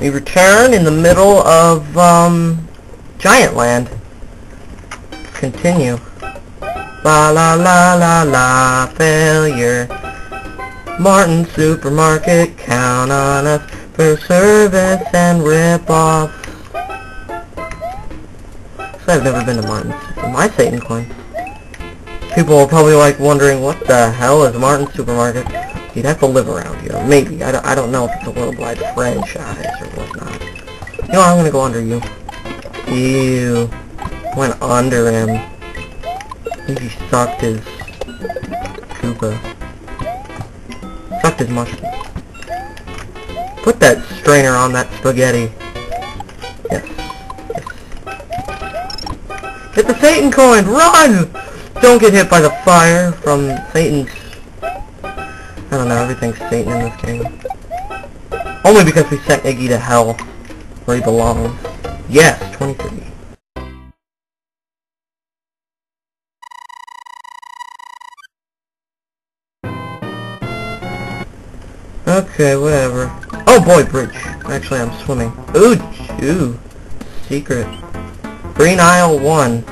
We return in the middle of, um, Giant Land. Continue. La la la la la, failure. Martin Supermarket, count on us for service and rip-offs. So I've never been to Martin's. My Satan coin. People are probably like wondering what the hell is Martin Supermarket. You'd have to live around here. Maybe. I don't, I don't know if it's a worldwide franchise or whatnot. You know, I'm gonna go under you. Ew. Went under him. Maybe he sucked his Koopa. Sucked his mushroom. Put that strainer on that spaghetti. Yes. Yes. The Satan coin! Run! Don't get hit by the fire from Satan's... I don't know, everything's Satan in this game. Only because we sent Iggy to hell, where he belongs. Yes, 23. Okay, whatever. Oh boy, bridge. Actually, I'm swimming. Ooh, ooh. Secret. Green Isle 1.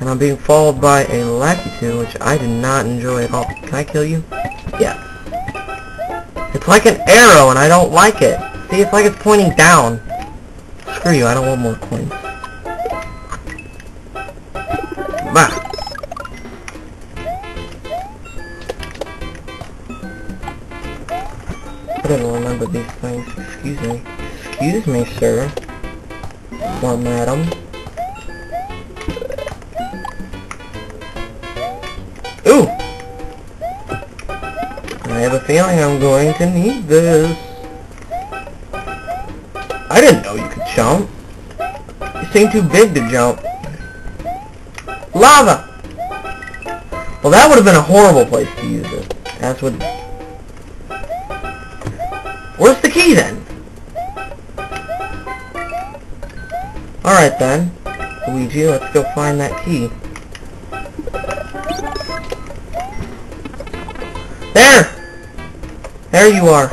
And I'm being followed by a lackey Lakitu, which I do not enjoy at all. Can I kill you? Yes. It's like an arrow, and I don't like it. See, it's like it's pointing down. Screw you, I don't want more coins. Bah. I didn't remember these things. Excuse me. Excuse me, sir. Or madam. I have a feeling I'm going to need this. I didn't know you could jump. You seem too big to jump. Lava! Well, that would have been a horrible place to use it. That's what... Where's the key, then? Alright, then. Luigi, let's go find that key. There! There you are.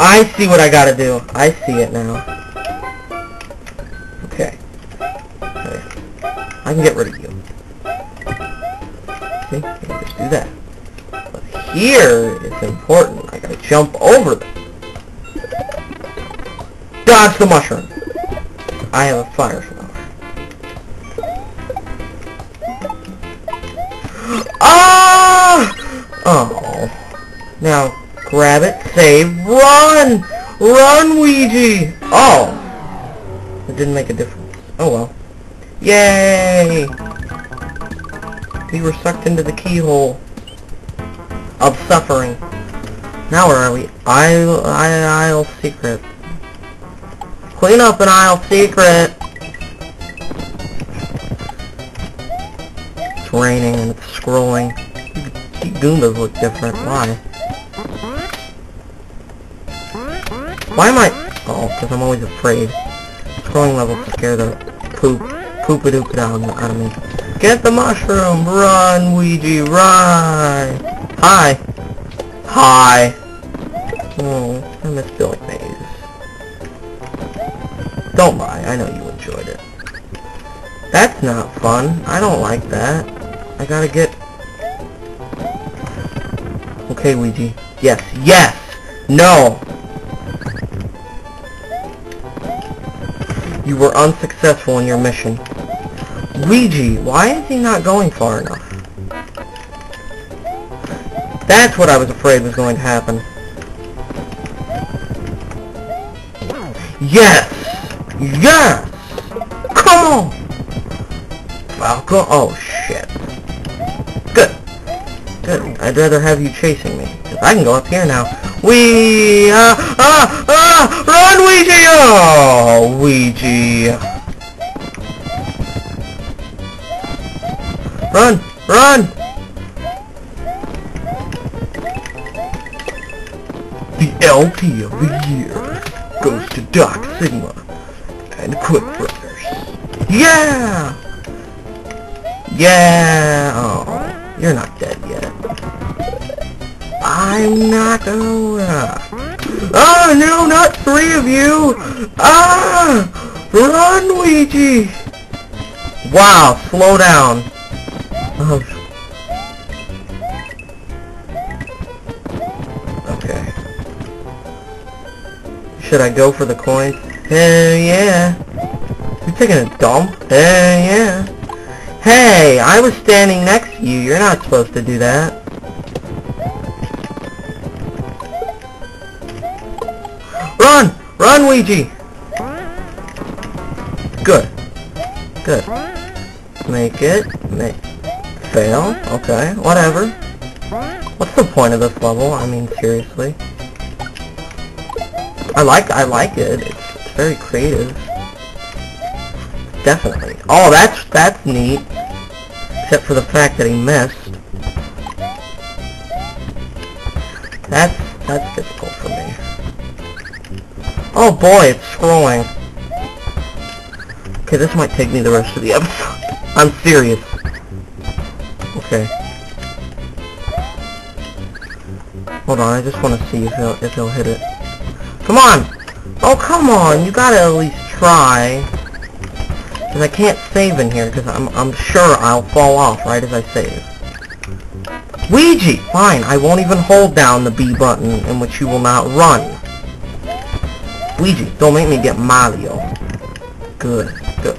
I see what I gotta do. I see it now. Okay. Okay. I can get rid of you. See? Just do that. But here, it's important. I gotta jump over them. Dodge the mushroom. I have a fire flower. Ah! Oh. Now, grab it, save, run! Run, Weegee! Oh! It didn't make a difference. Oh well. Yay! We were sucked into the keyhole of suffering. Now where are we? Isle, Isle Secret. Clean up an Isle Secret! It's raining and it's scrolling. Goombas look different. Why? Why am I... Oh, because I'm always afraid. Scrolling levels scare the poop, poop a doop down out of me. Get the mushroom! Run, Weegee, run! Hi! Hi! Oh, I miss Billy Mays. Don't lie, I know you enjoyed it. That's not fun. I don't like that. I gotta get... Okay, Weegee. Yes, yes! No! You were unsuccessful in your mission. Weegee, why is he not going far enough? That's what I was afraid was going to happen. Yes! Yes! Come on! Falco, oh shit. Good. Good. I'd rather have you chasing me. I can go up here now. Wee! Ah! Ah! Ah! Run, Weegee! Oh, Weegee! Run! Run! The LP of the year goes to Doc Sigma and Quick Brothers. Yeah! Yeah! Oh, you're not dead. I'm not over. Ah, no, not three of you! Ah! Run, Luigi! Wow, slow down. Oh. Okay. Should I go for the coins? Hell yeah. You taking a dump? Hell yeah. Hey, I was standing next to you. You're not supposed to do that. Run! Weegee! Good. Good. Make it. Make. Fail. Okay. Whatever. What's the point of this level? I mean, seriously. I like. I like it. It's, it's very creative. Definitely. Oh, that's that's neat. Except for the fact that he missed. That's that's difficult for me. Oh boy, it's scrolling. Okay, this might take me the rest of the episode. I'm serious. Okay. Hold on, I just want to see if he'll if he'll hit it. Come on! Oh, come on! You gotta at least try. Because I can't save in here, because I'm, I'm sure I'll fall off right as I save. Weegee! Fine, I won't even hold down the B button in which you will not run. Weegee, don't make me get Mario. Good, good.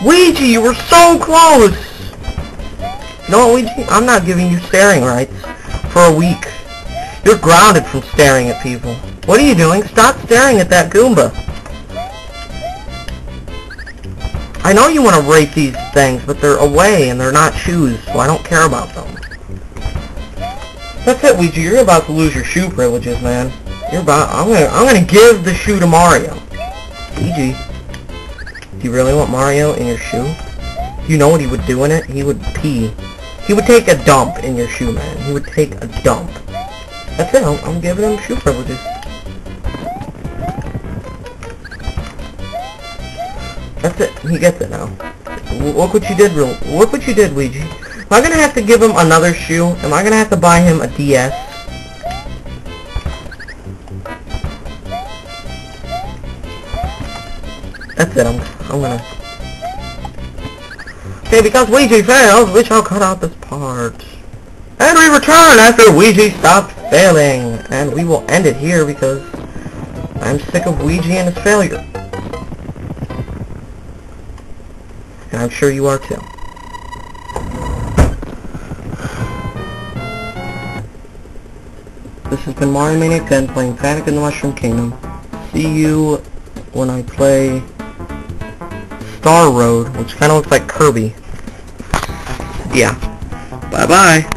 Weegee, you were so close! No, Weegee? I'm not giving you staring rights for a week. You're grounded from staring at people. What are you doing? Stop staring at that Goomba. I know you want to rate these things, but they're away and they're not shoes, so I don't care about them. That's it, Weegee. You're about to lose your shoe privileges, man. You're about. I'm gonna. I'm gonna give the shoe to Mario. Weegee. Do you really want Mario in your shoe? You know what he would do in it? He would pee. He would take a dump in your shoe, man. He would take a dump. That's it. I'm, I'm giving him shoe privileges. That's it. He gets it now. Look what you did. Look what you did, Weegee. Am I gonna have to give him another shoe? Am I gonna have to buy him a DS? That's it. I'm. I'm gonna. Okay, because Weegee fails, we shall cut out this part. And we return after Weegee stopped failing. And we will end it here because I'm sick of Weegee and his failure. And I'm sure you are too. This has been Mario Maniac 10 playing Panic in the Mushroom Kingdom. See you when I play Star Road, which kind of looks like Kirby. Yeah. Bye-bye.